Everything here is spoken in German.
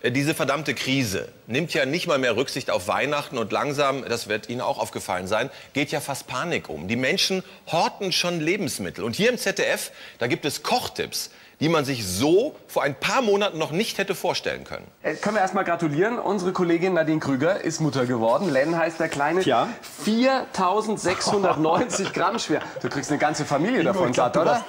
Äh, diese verdammte Krise nimmt ja nicht mal mehr Rücksicht auf Weihnachten und langsam, das wird Ihnen auch aufgefallen sein, geht ja fast Panik um. Die Menschen horten schon Lebensmittel. Und hier im ZDF, da gibt es Kochtipps, die man sich so vor ein paar Monaten noch nicht hätte vorstellen können. Äh, können wir erstmal gratulieren. Unsere Kollegin Nadine Krüger ist Mutter geworden. Len heißt der Kleine. Ja. 4690 Gramm schwer. Du kriegst eine ganze Familie davon satt, oder?